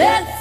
Let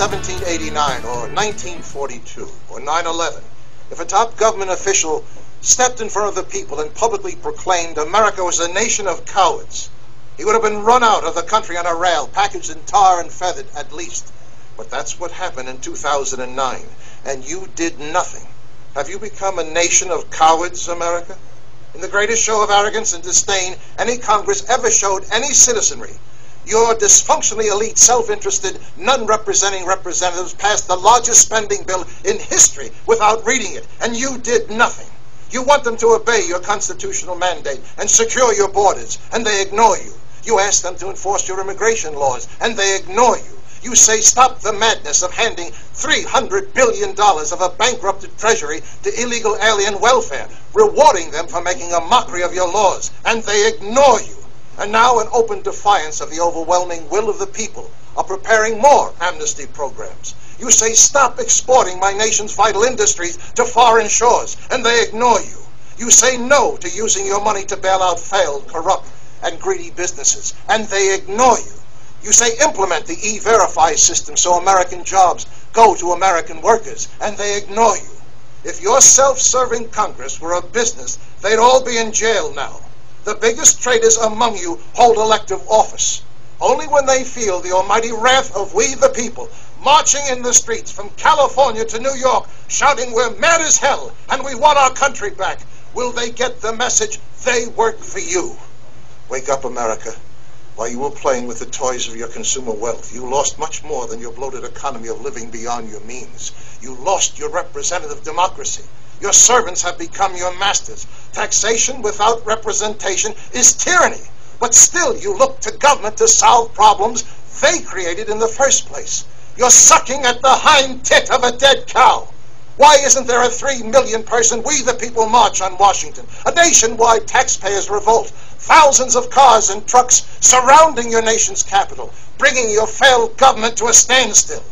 1789 or 1942 or 9-11 if a top government official stepped in front of the people and publicly proclaimed America was a nation of cowards? He would have been run out of the country on a rail, packaged in tar and feathered at least. But that's what happened in 2009, and you did nothing. Have you become a nation of cowards, America? In the greatest show of arrogance and disdain any Congress ever showed any citizenry, your dysfunctionally elite, self-interested, non-representing representatives passed the largest spending bill in history without reading it, and you did nothing. You want them to obey your constitutional mandate and secure your borders, and they ignore you. You ask them to enforce your immigration laws, and they ignore you. You say stop the madness of handing $300 billion of a bankrupted treasury to illegal alien welfare, rewarding them for making a mockery of your laws, and they ignore you. And now, in open defiance of the overwhelming will of the people, are preparing more amnesty programs. You say stop exporting my nation's vital industries to foreign shores, and they ignore you. You say no to using your money to bail out failed, corrupt, and greedy businesses, and they ignore you. You say implement the e-verify system so American jobs go to American workers, and they ignore you. If your self-serving Congress were a business, they'd all be in jail now. The biggest traitors among you hold elective office. Only when they feel the almighty wrath of we the people marching in the streets from California to New York shouting we're mad as hell and we want our country back will they get the message they work for you. Wake up, America. While you were playing with the toys of your consumer wealth, you lost much more than your bloated economy of living beyond your means. You lost your representative democracy. Your servants have become your masters. Taxation without representation is tyranny. But still, you look to government to solve problems they created in the first place. You're sucking at the hind tit of a dead cow. Why isn't there a three million person We the People march on Washington? A nationwide taxpayers revolt. Thousands of cars and trucks surrounding your nation's capital, bringing your failed government to a standstill.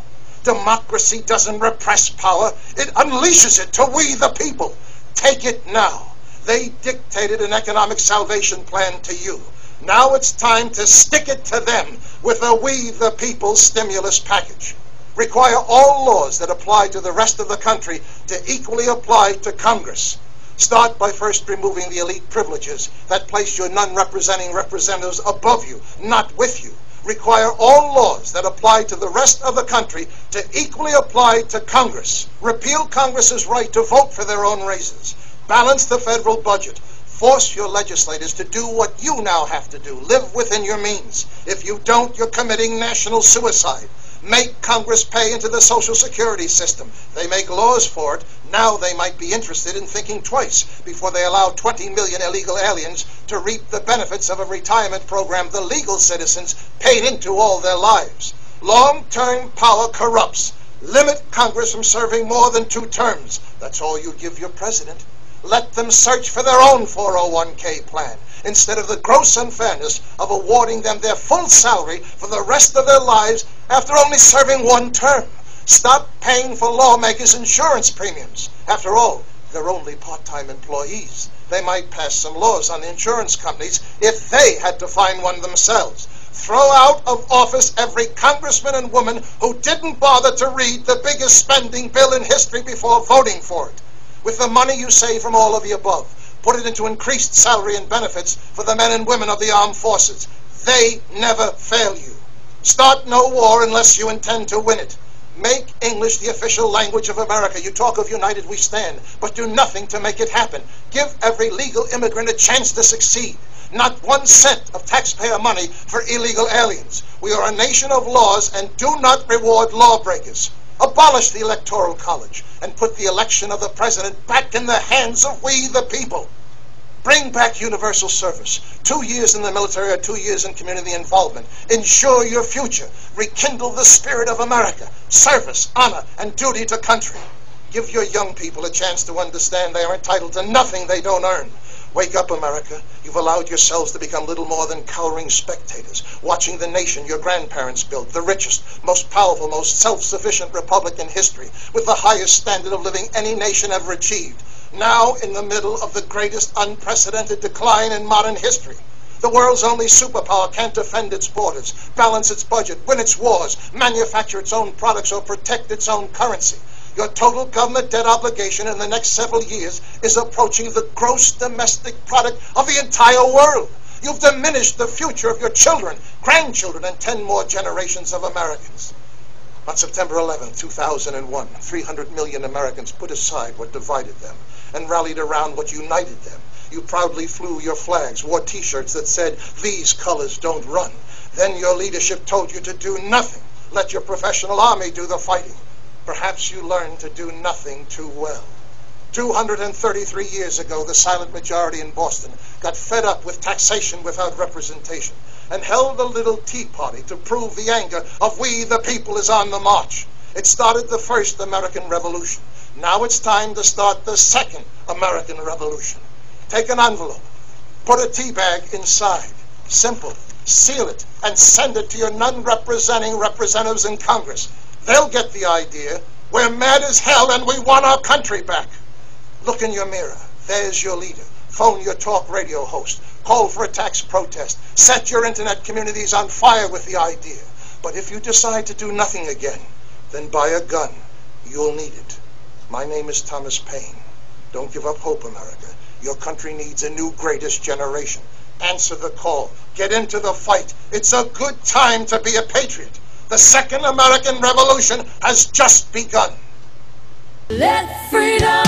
Democracy doesn't repress power, it unleashes it to we the people. Take it now. They dictated an economic salvation plan to you. Now it's time to stick it to them with a we the people stimulus package. Require all laws that apply to the rest of the country to equally apply to Congress. Start by first removing the elite privileges that place your non-representing representatives above you, not with you. Require all laws that apply to the rest of the country to equally apply to Congress. Repeal Congress's right to vote for their own raises. Balance the federal budget. Force your legislators to do what you now have to do. Live within your means. If you don't, you're committing national suicide. Make Congress pay into the Social Security system. They make laws for it. Now they might be interested in thinking twice before they allow 20 million illegal aliens to reap the benefits of a retirement program the legal citizens paid into all their lives. Long-term power corrupts. Limit Congress from serving more than two terms. That's all you give your president. Let them search for their own 401k plan instead of the gross unfairness of awarding them their full salary for the rest of their lives after only serving one term. Stop paying for lawmakers' insurance premiums. After all, they're only part-time employees. They might pass some laws on the insurance companies if they had to find one themselves. Throw out of office every congressman and woman who didn't bother to read the biggest spending bill in history before voting for it. With the money you save from all of the above, put it into increased salary and benefits for the men and women of the armed forces. They never fail you. Start no war unless you intend to win it. Make English the official language of America. You talk of united we stand, but do nothing to make it happen. Give every legal immigrant a chance to succeed. Not one cent of taxpayer money for illegal aliens. We are a nation of laws and do not reward lawbreakers. Abolish the Electoral College and put the election of the president back in the hands of we the people. Bring back universal service. Two years in the military or two years in community involvement. Ensure your future. Rekindle the spirit of America. Service, honor, and duty to country. Give your young people a chance to understand they are entitled to nothing they don't earn. Wake up, America. You've allowed yourselves to become little more than cowering spectators, watching the nation your grandparents built, the richest, most powerful, most self-sufficient republic in history, with the highest standard of living any nation ever achieved. Now in the middle of the greatest unprecedented decline in modern history. The world's only superpower can't defend its borders, balance its budget, win its wars, manufacture its own products, or protect its own currency. Your total government debt obligation in the next several years is approaching the gross domestic product of the entire world. You've diminished the future of your children, grandchildren, and 10 more generations of Americans. On September 11, 2001, 300 million Americans put aside what divided them and rallied around what united them. You proudly flew your flags, wore t-shirts that said, these colors don't run. Then your leadership told you to do nothing. Let your professional army do the fighting. Perhaps you learned to do nothing too well. 233 years ago, the silent majority in Boston got fed up with taxation without representation and held a little tea party to prove the anger of we the people is on the march. It started the first American Revolution. Now it's time to start the second American Revolution. Take an envelope, put a tea bag inside. Simple. Seal it and send it to your non-representing representatives in Congress. They'll get the idea. We're mad as hell and we want our country back. Look in your mirror. There's your leader. Phone your talk radio host. Call for a tax protest. Set your internet communities on fire with the idea. But if you decide to do nothing again, then buy a gun. You'll need it. My name is Thomas Paine. Don't give up hope, America. Your country needs a new greatest generation. Answer the call. Get into the fight. It's a good time to be a patriot. The second American Revolution has just begun. Let freedom